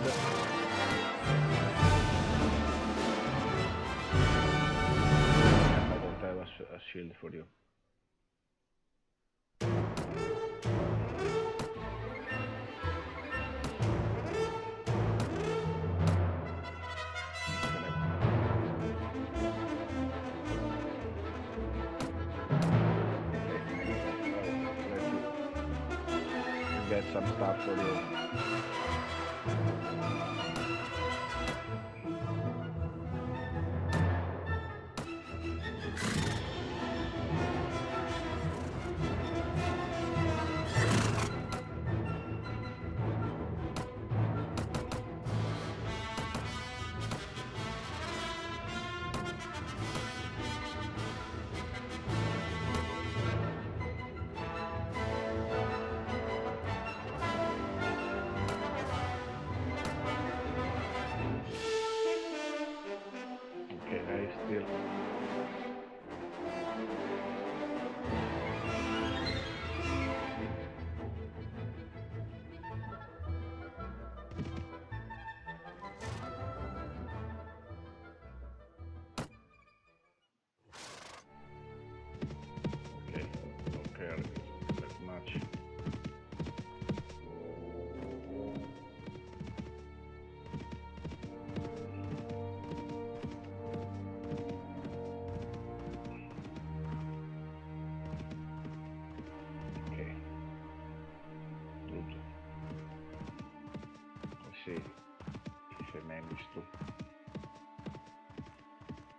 side. I don't have a, sh- a shield for you. Get some stuff for you.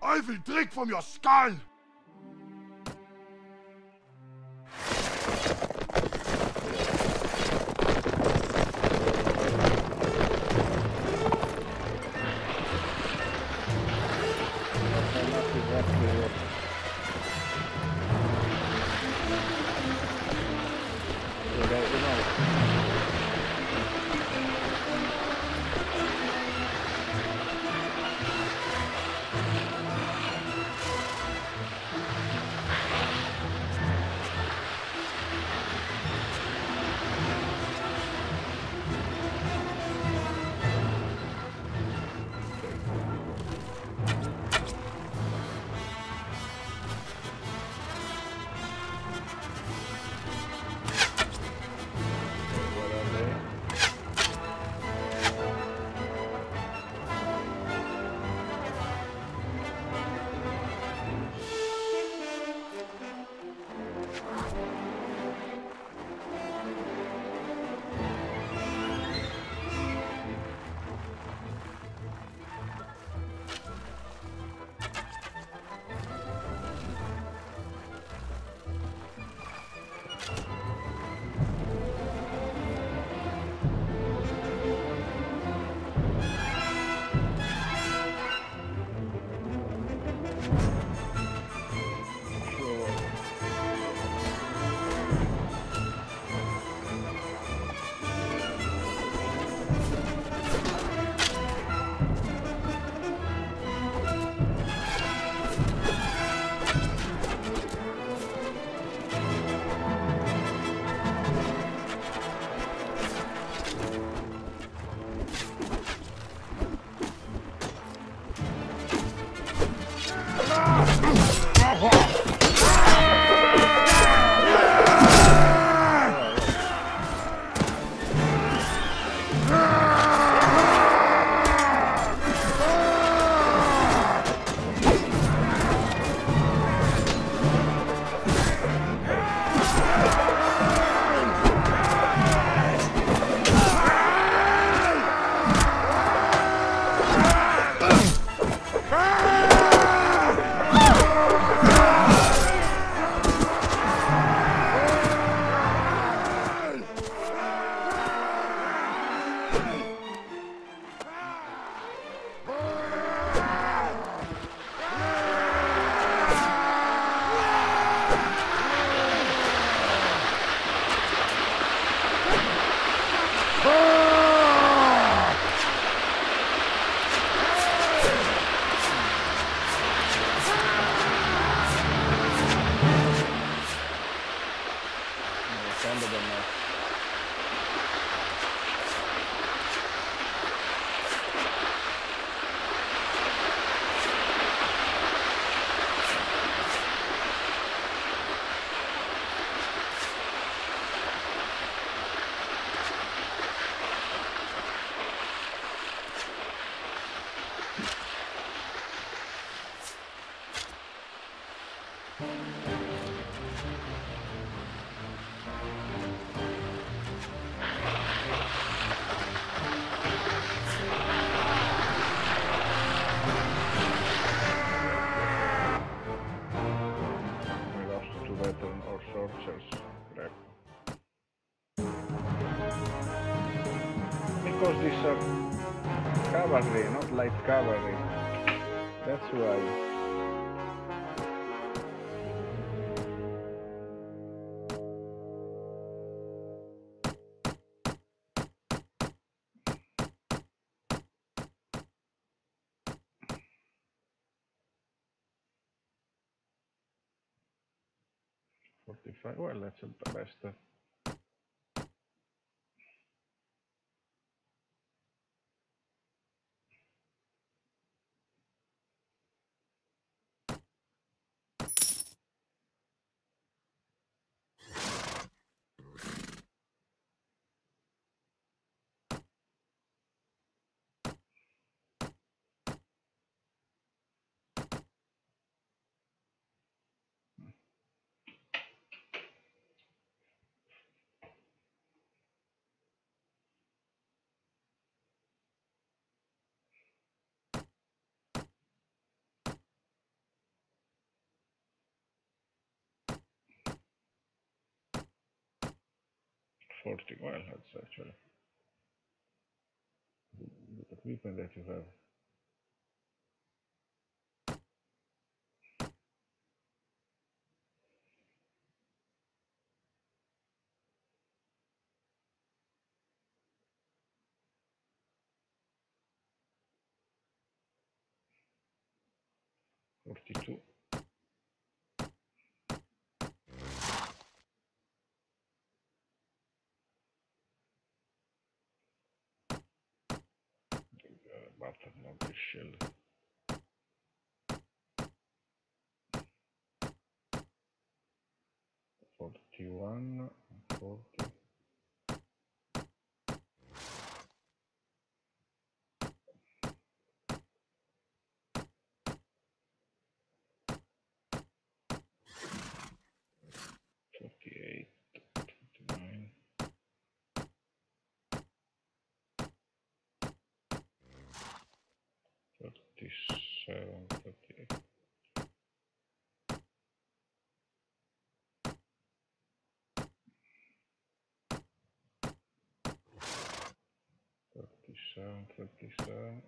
Will drink from your skull! cavalry, not light cavalry. That's why. Forty-five. Well, that's the best bastard. 40 gigahertz actually the equipment that you have Forty-two. Button of the shell. Forty-one, forty. Тише. Так, тише, так, тише.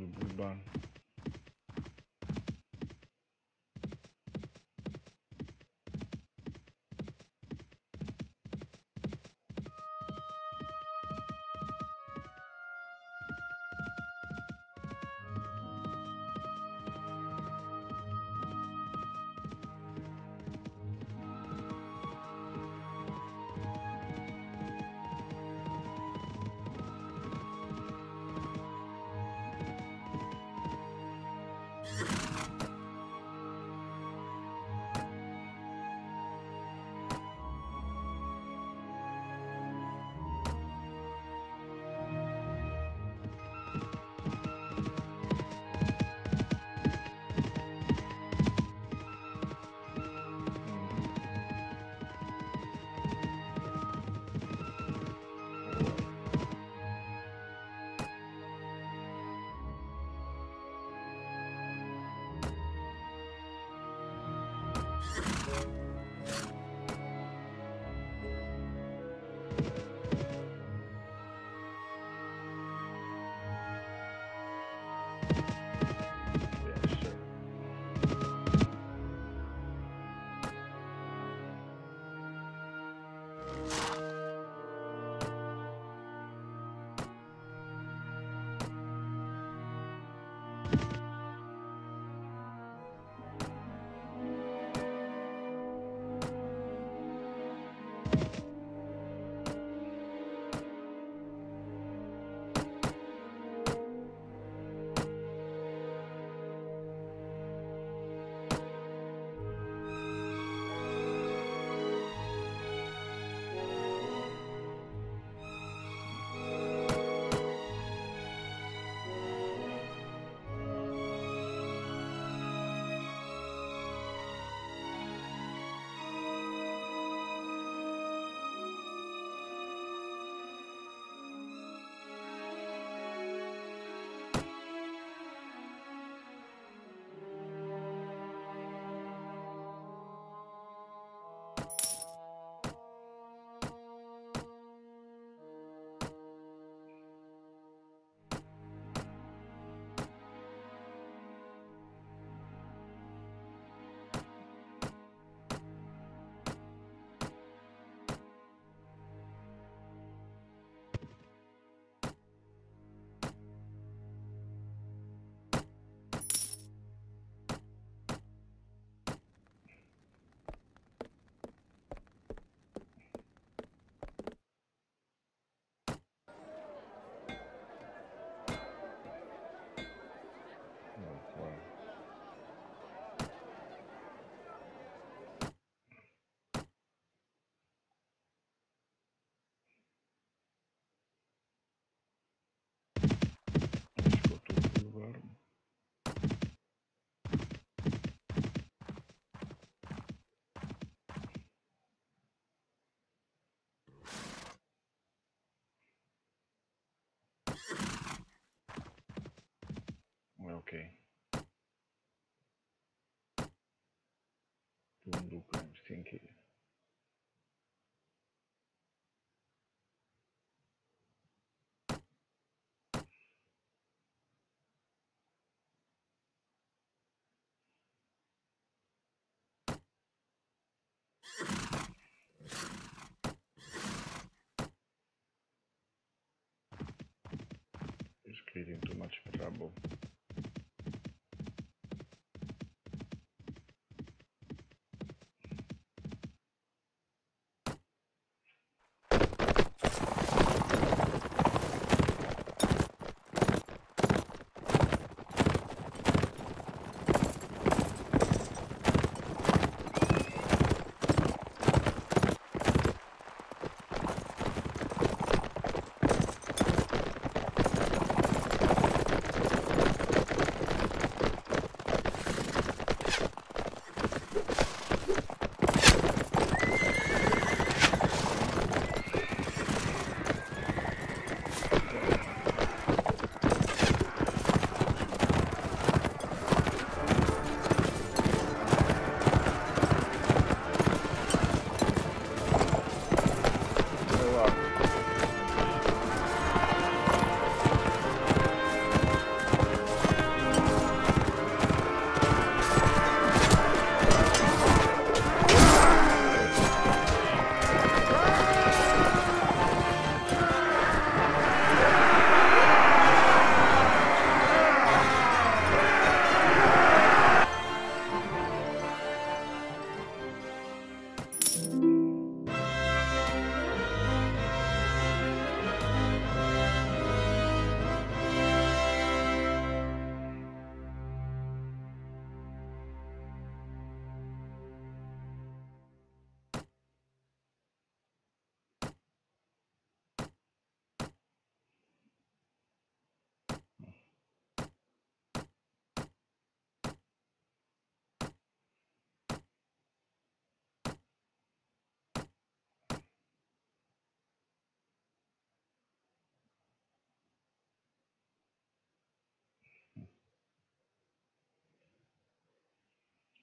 Have Okay. 200 grams, thank you. It's creating too much trouble.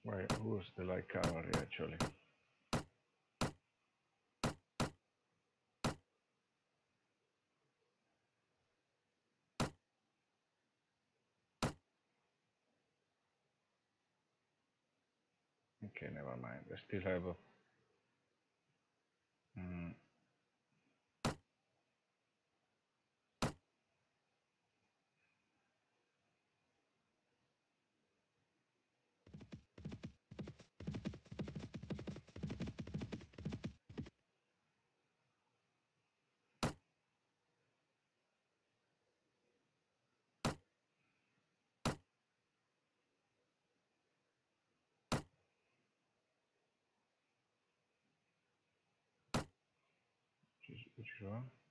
Why, who's the light cavalry actually? Okay, never mind. I still have a. Mm, which, is-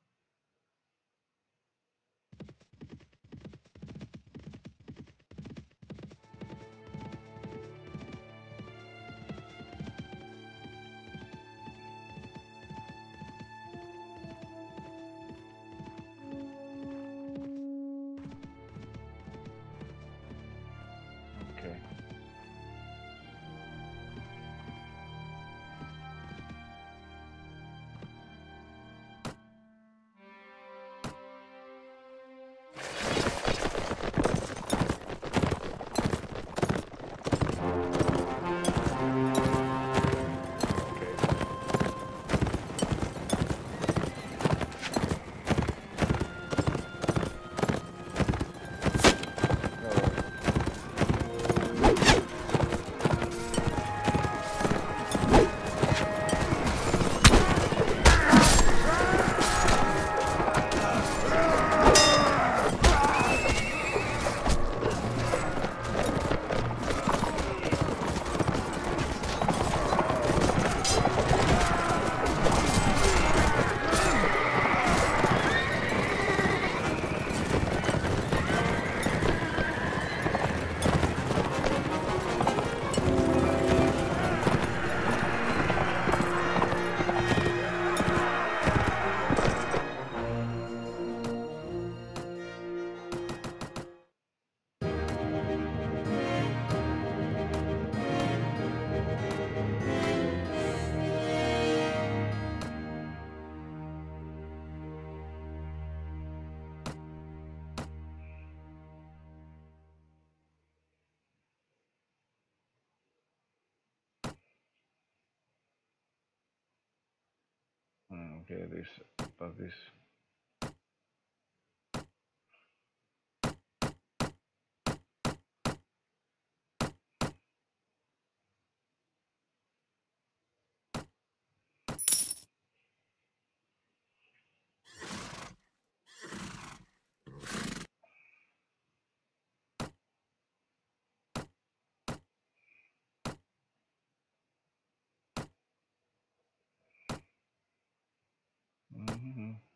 Okay, this, but this. Mhm.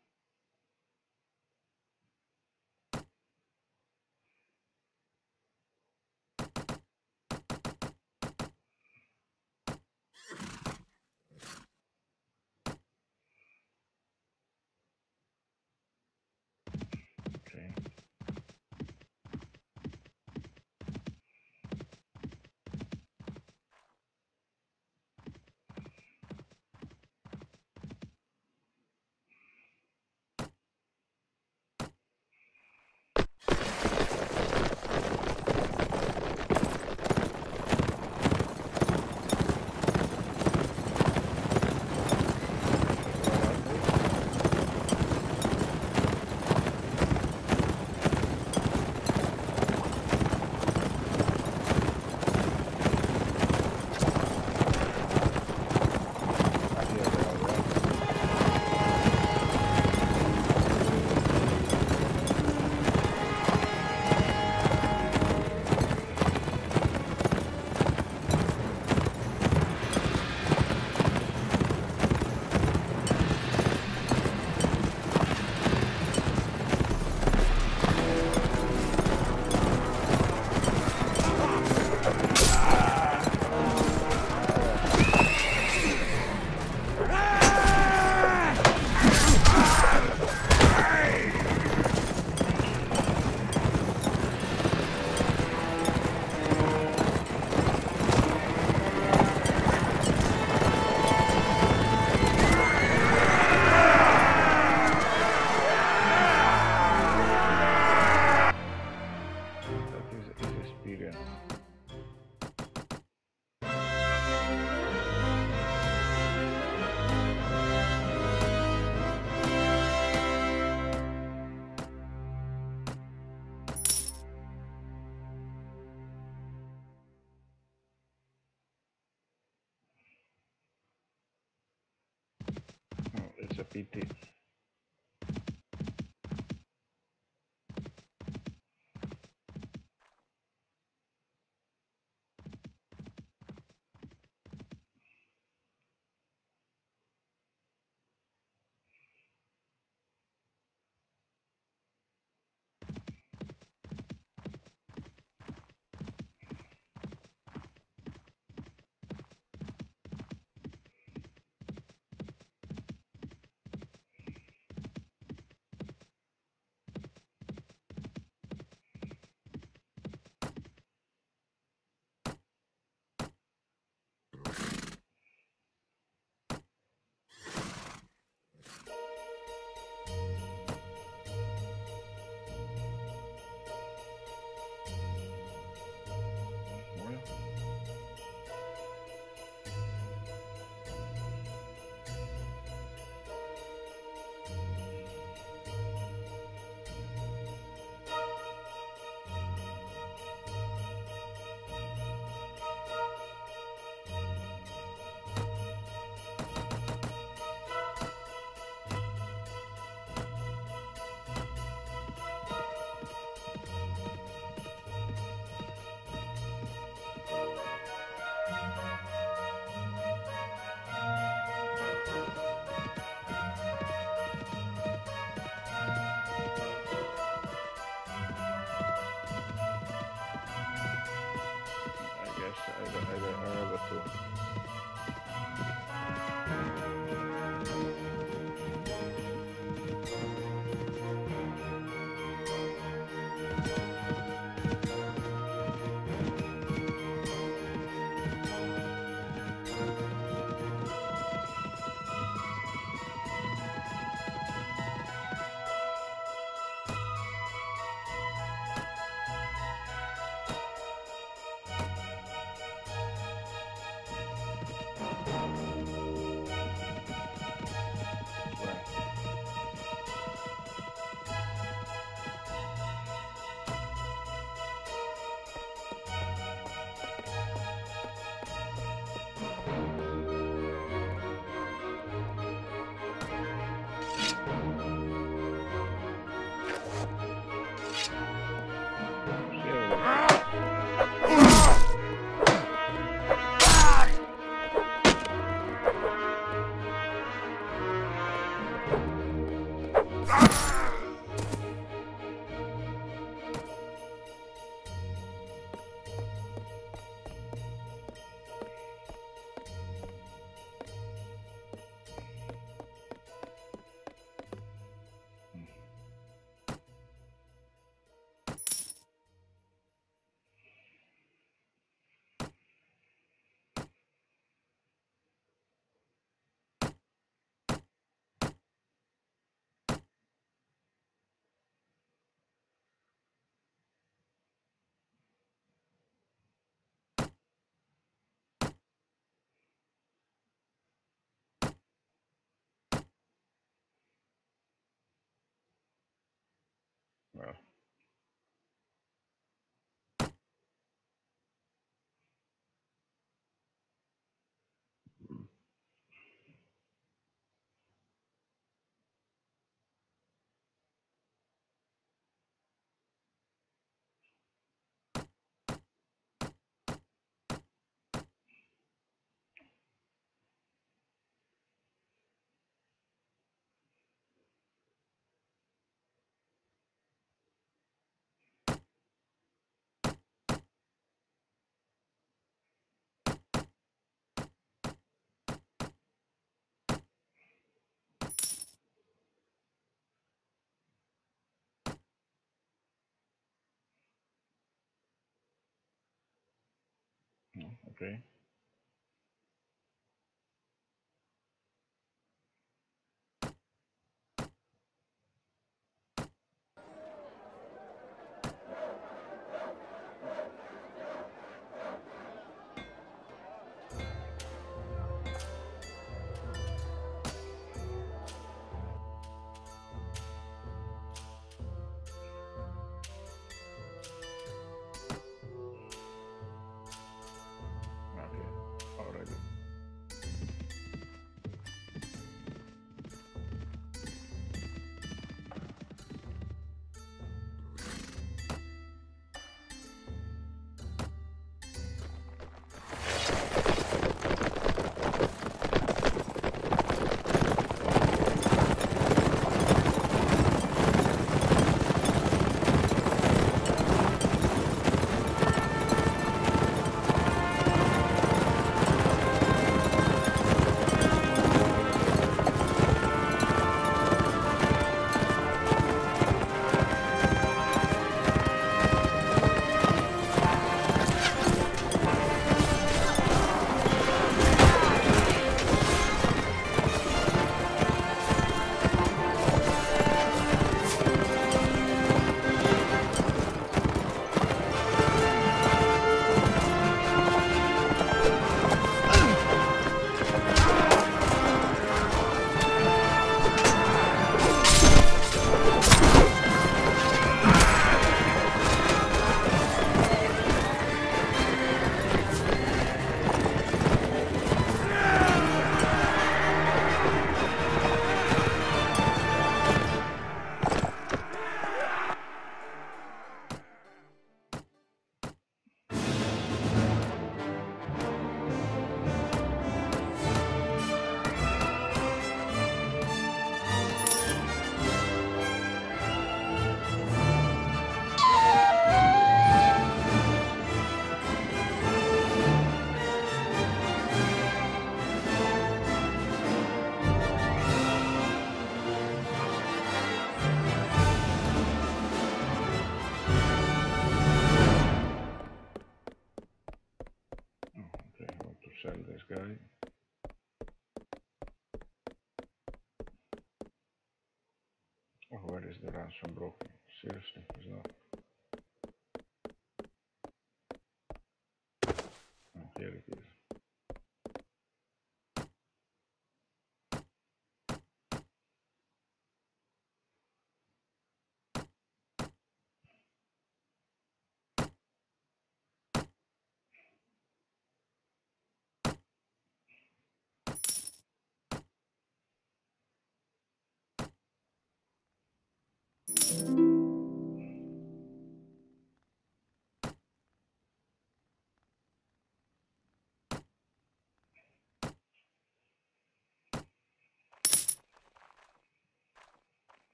Okay.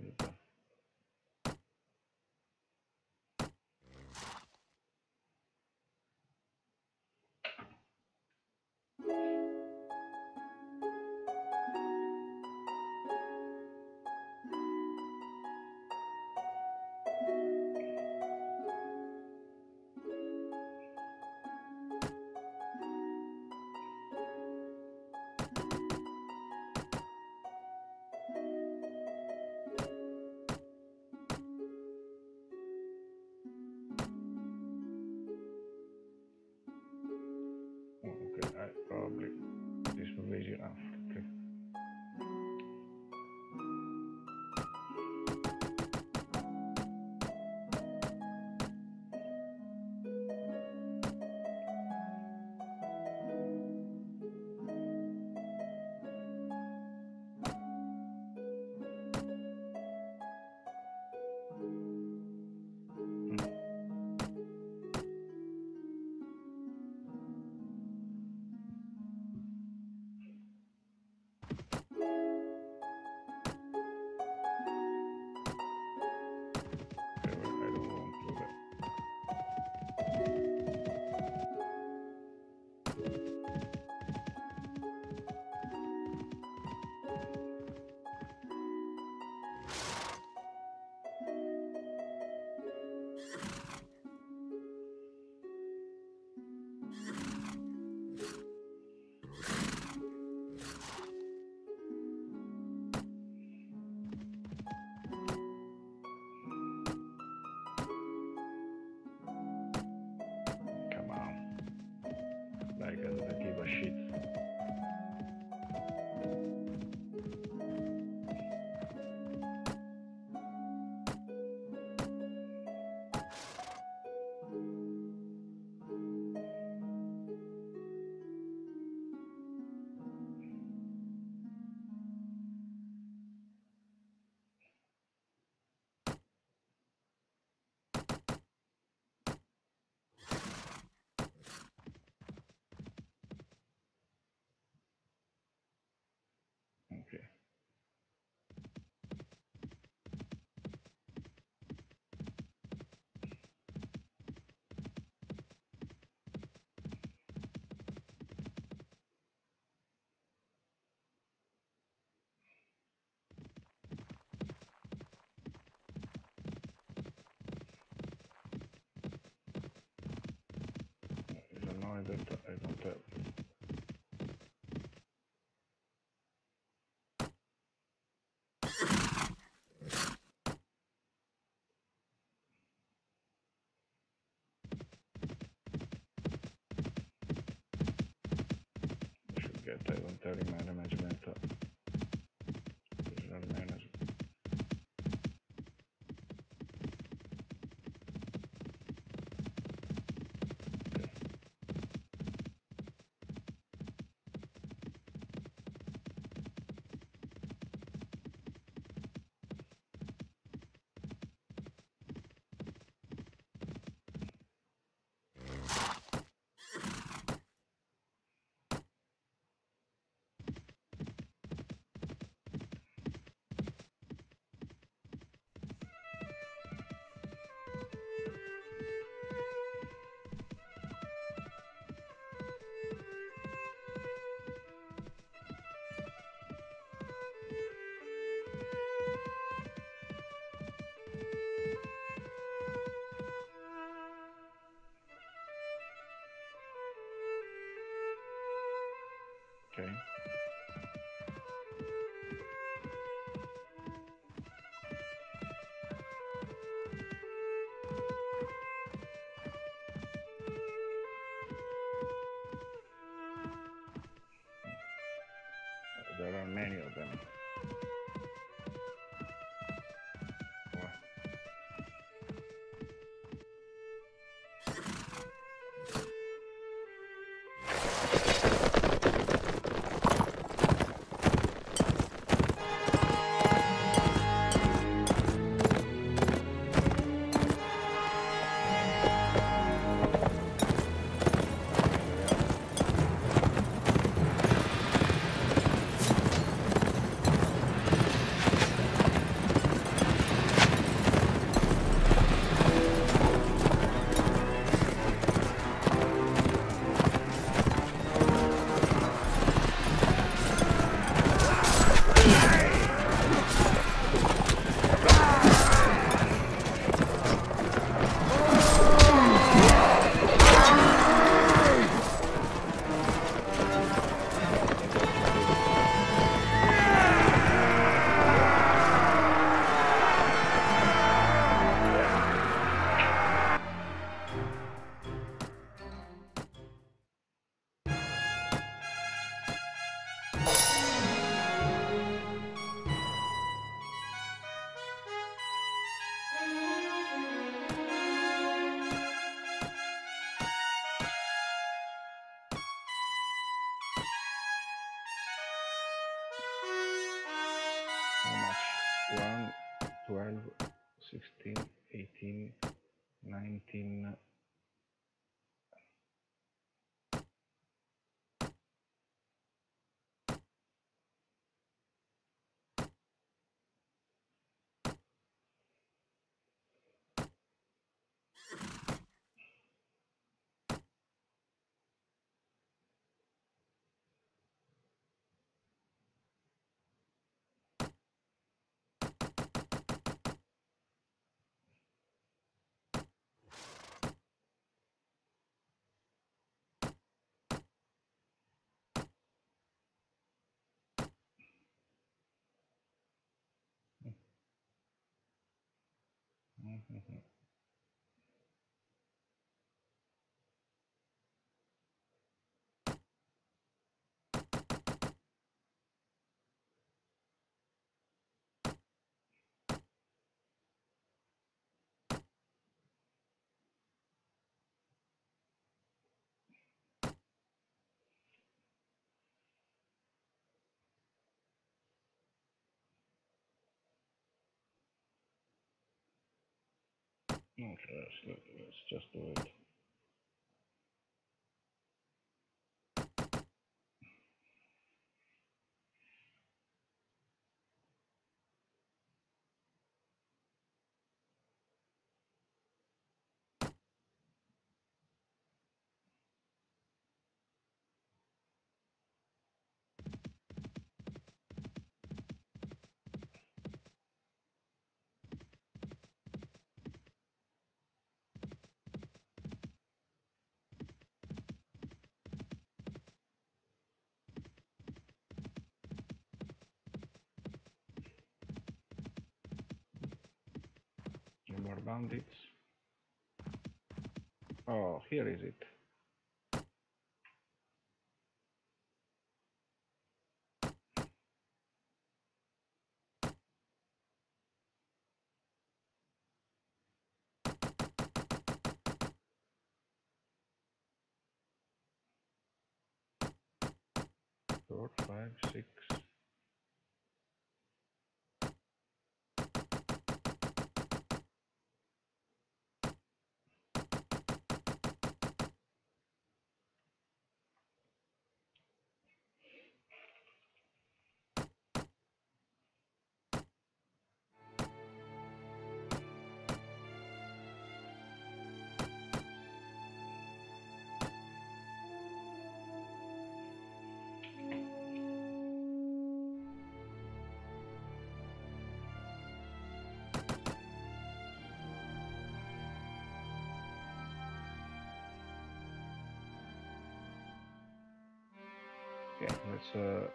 Oh, I don't, I don't have. I should get inventory management. Okay. There are many of them. mm-hmm. Okay, let's, just do it. More bandits. Oh, here is it. Okay, let's uh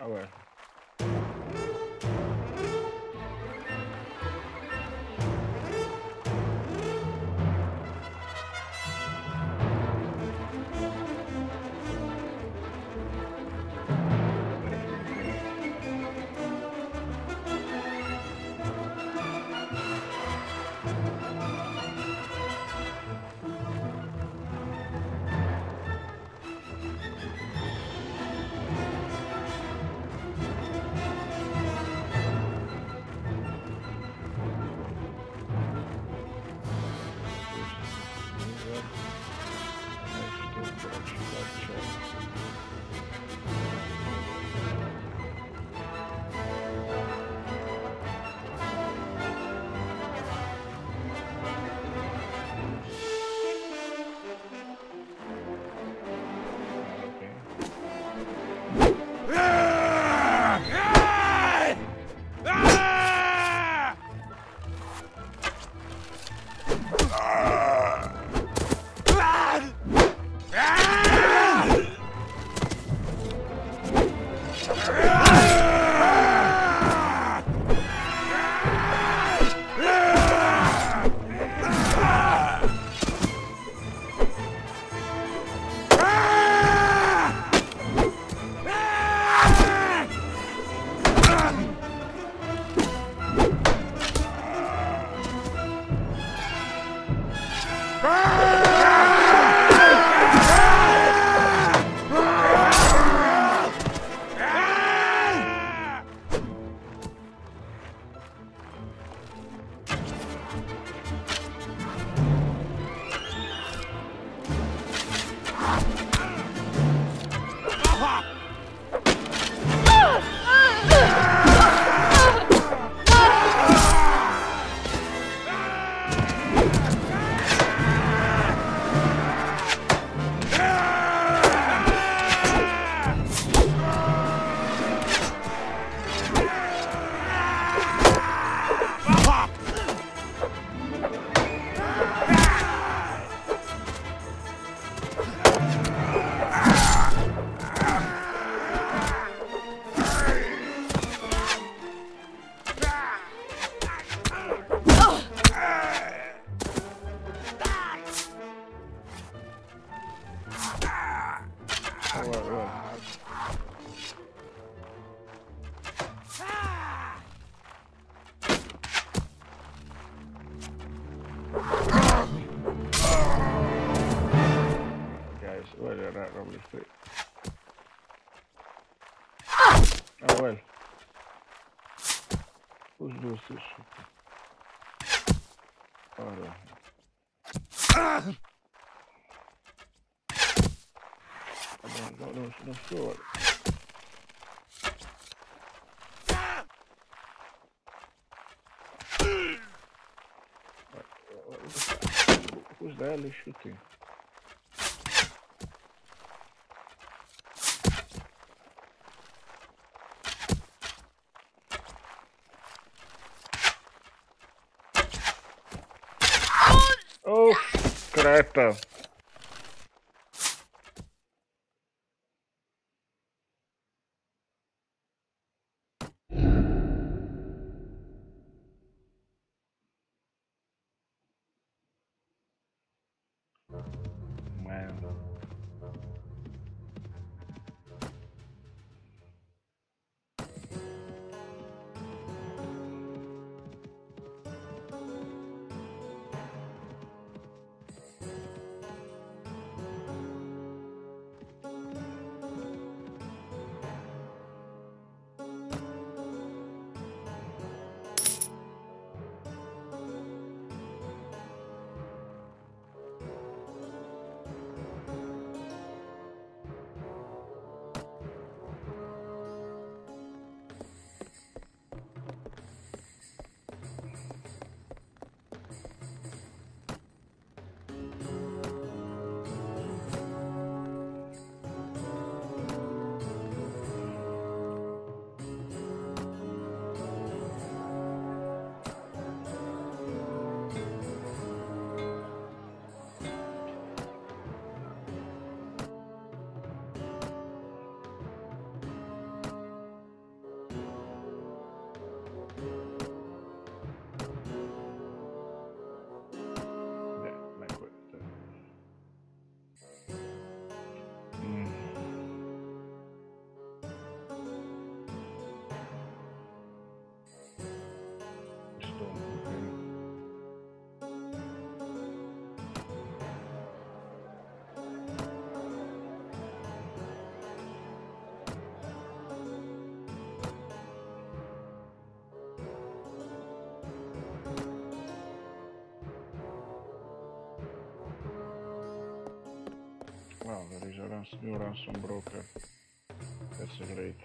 Oh well. Well, yeah, that probably fit. Oh well. Who's does this shit? Oh, no. I don't, don't, don't, don't throw it. What- Trapa. Wow, there is a rans new ransom broker. That's great.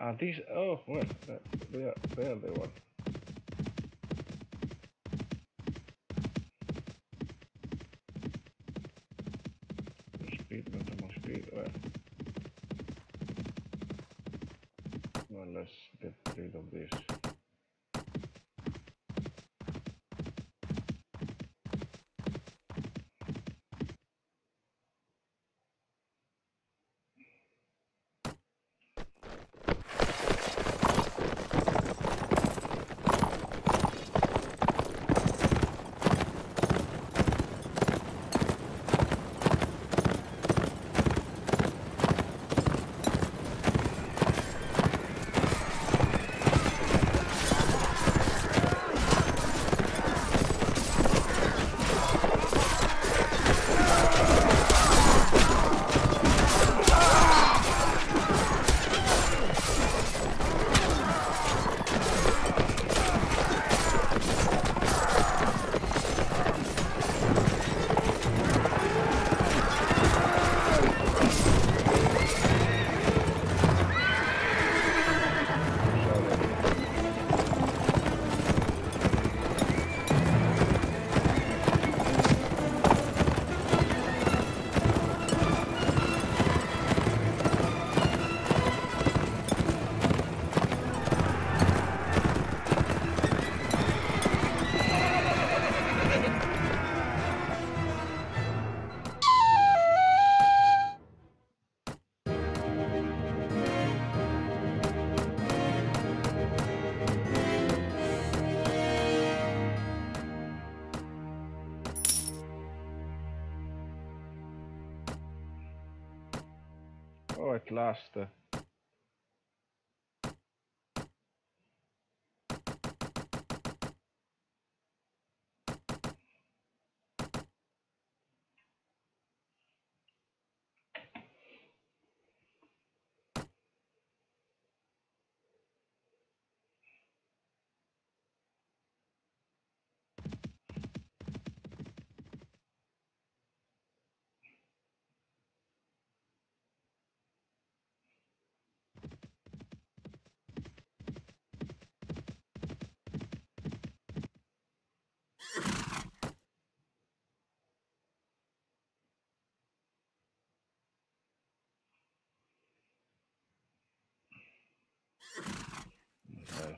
Ah, these. Oh, well, there, there they were. Speed, not more speed. Well, well, let's get rid of this. At last. uh, Well.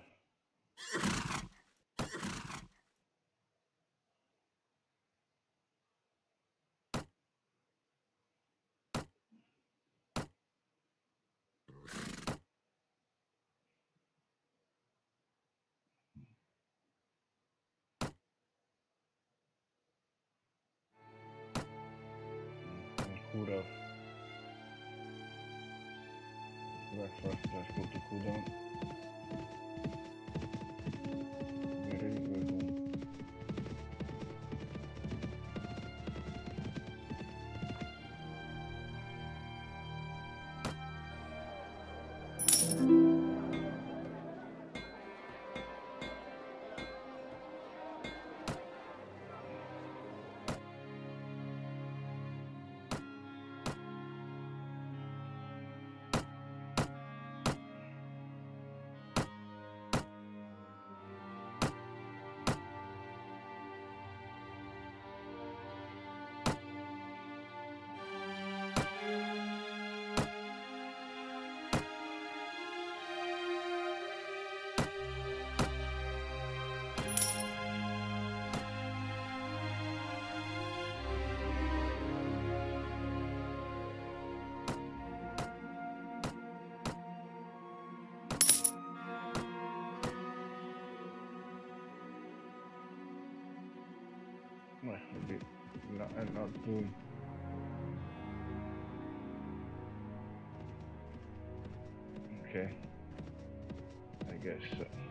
Back first, let's go to Khudan. Not, and not boom. Okay. I guess so.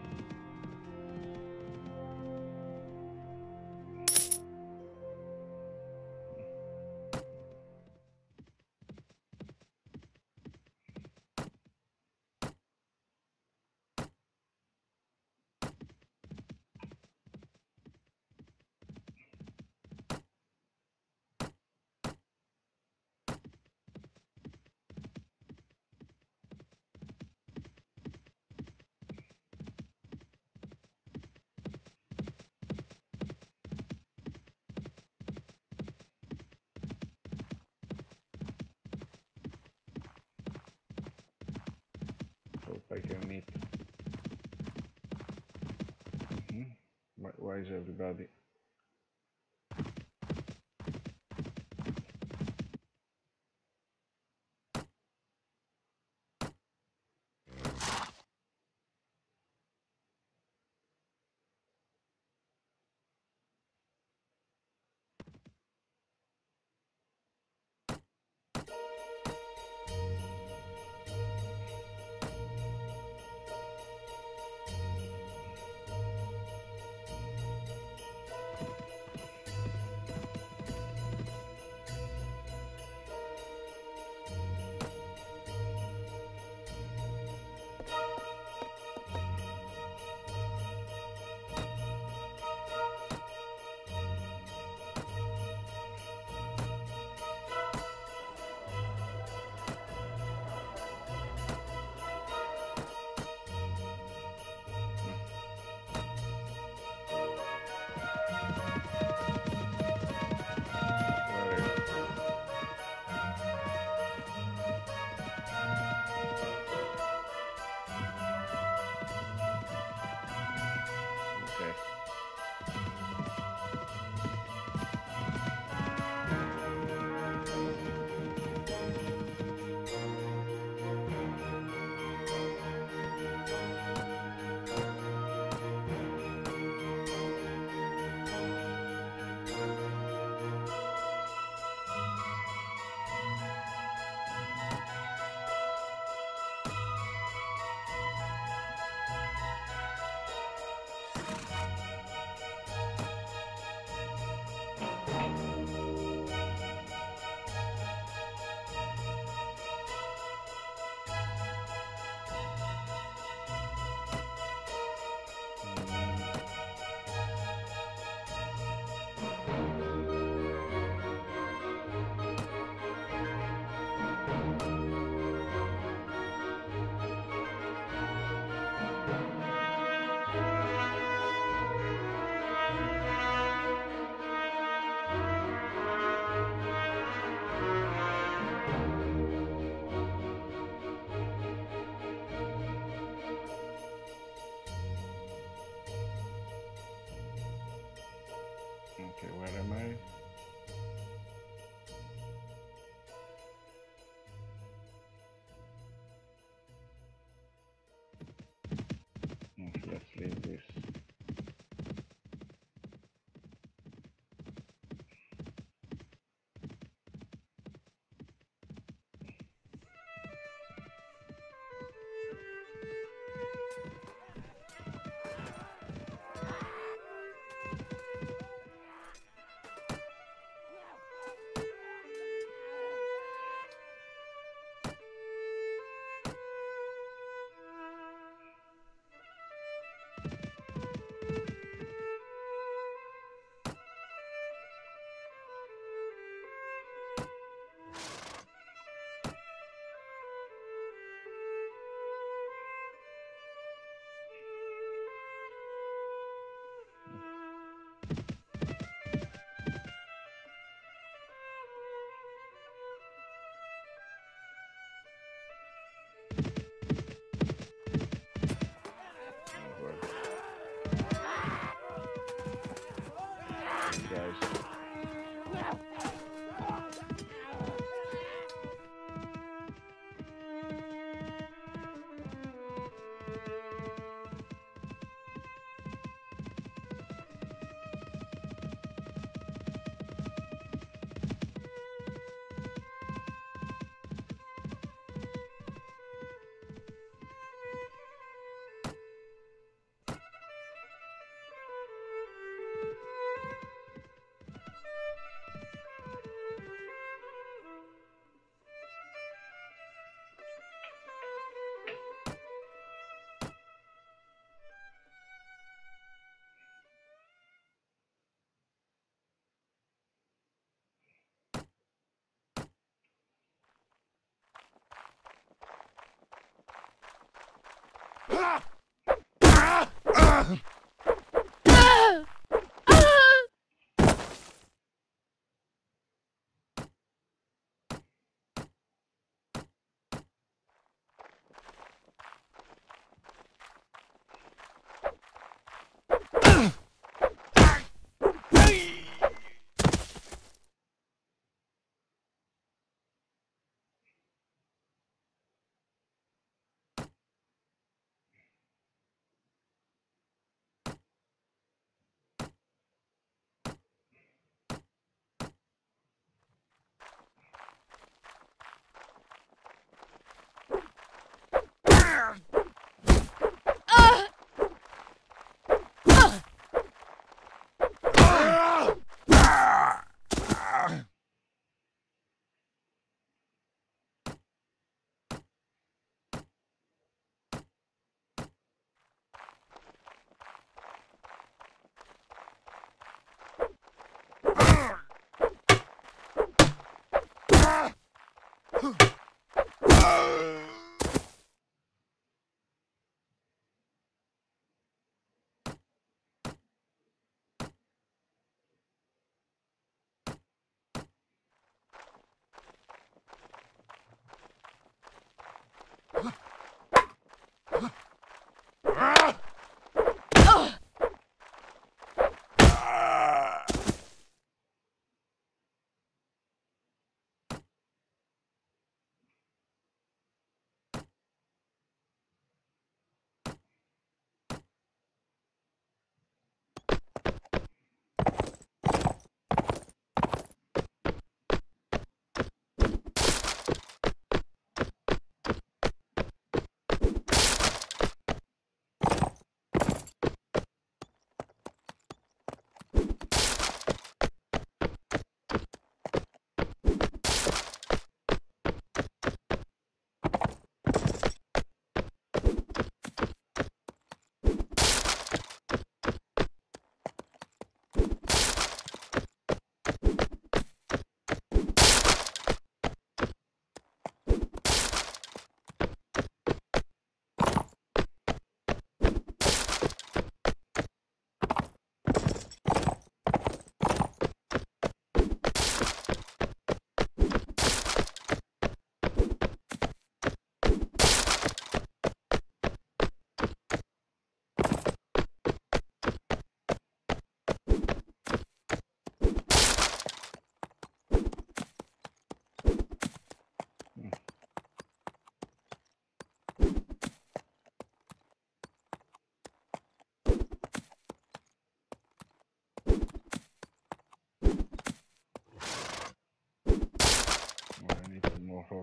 Mhm. Why, why is everybody? Okay, where am guys. Well,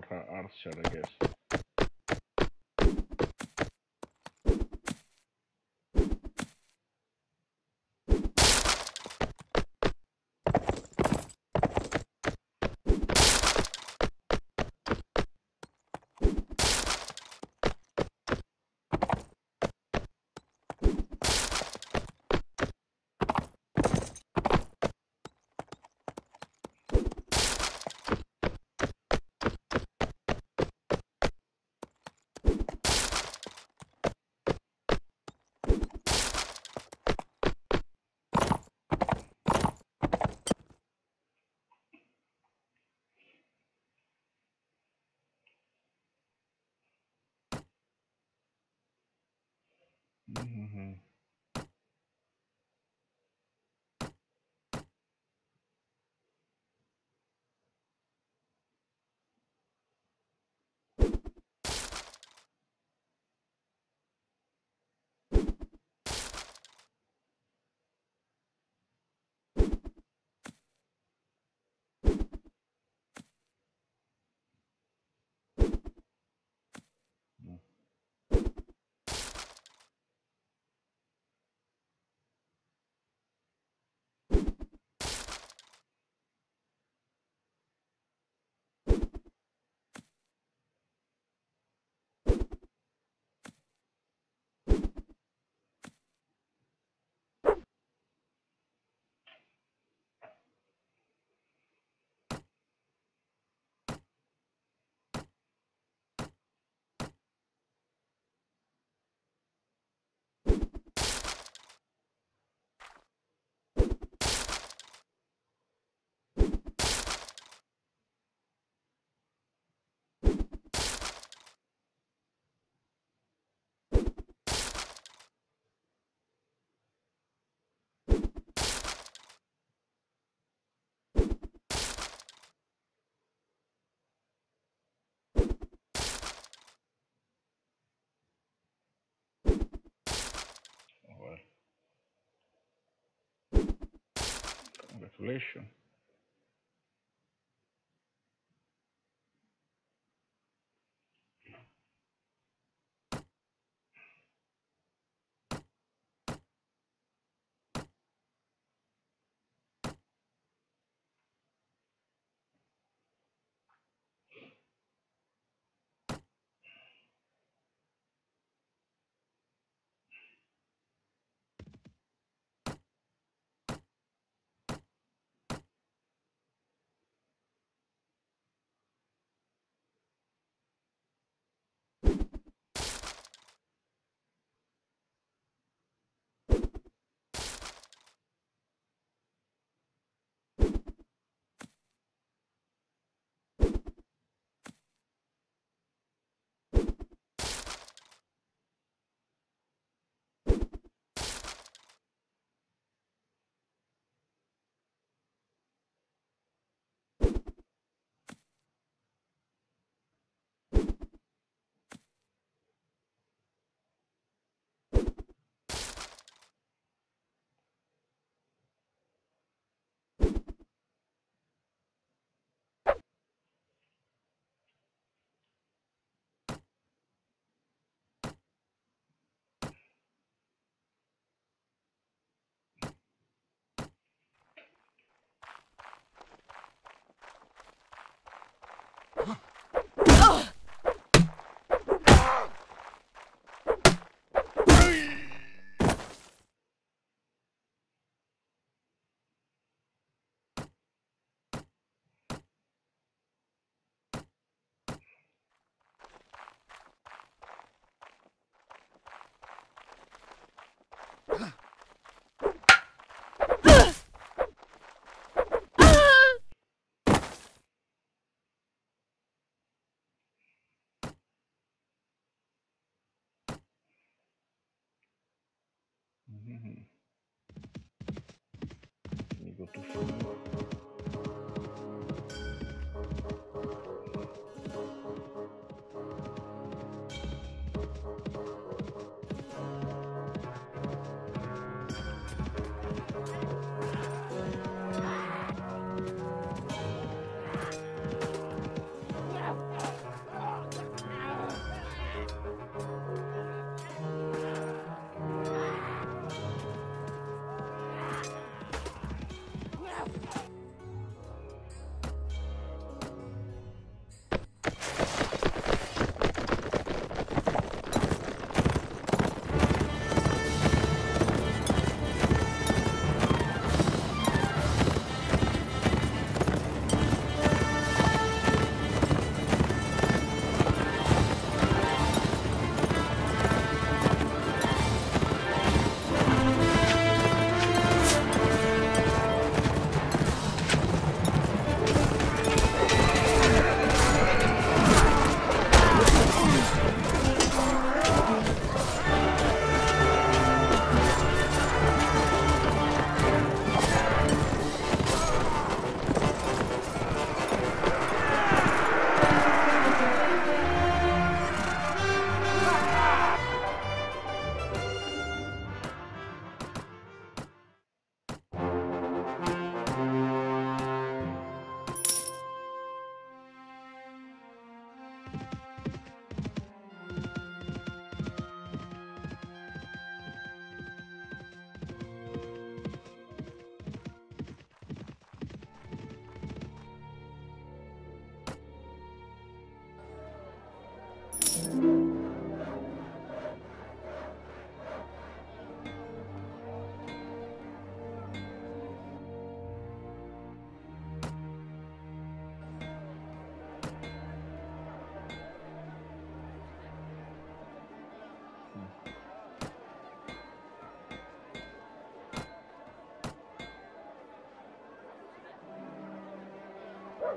her archer, I guess. Mhm. population. Congratulations. Mhm. Let me go to phone.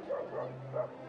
Seems to.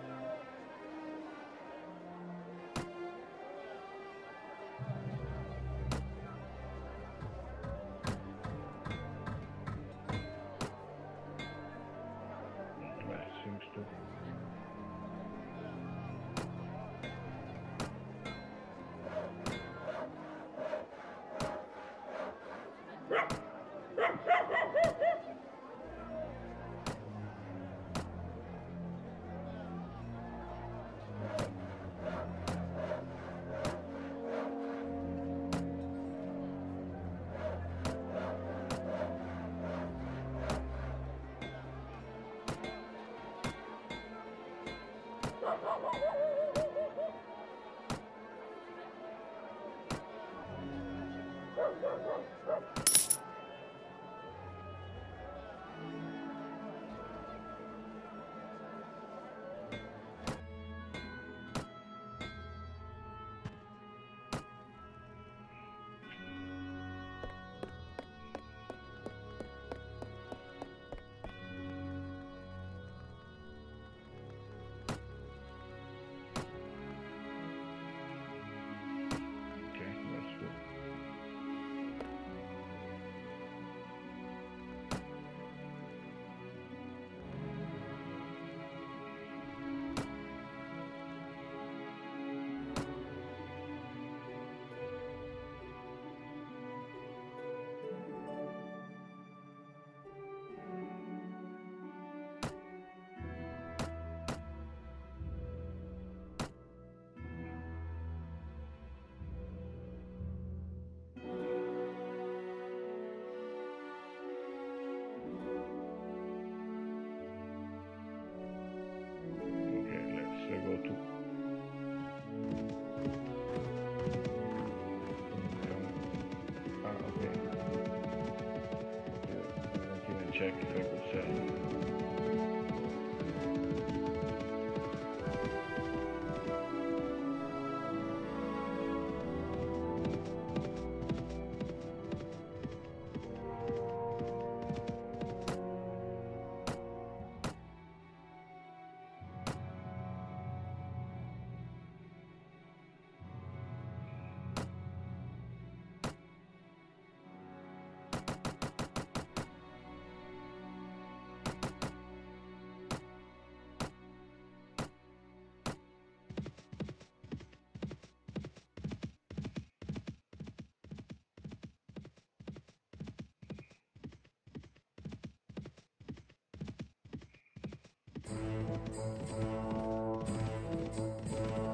Thank you.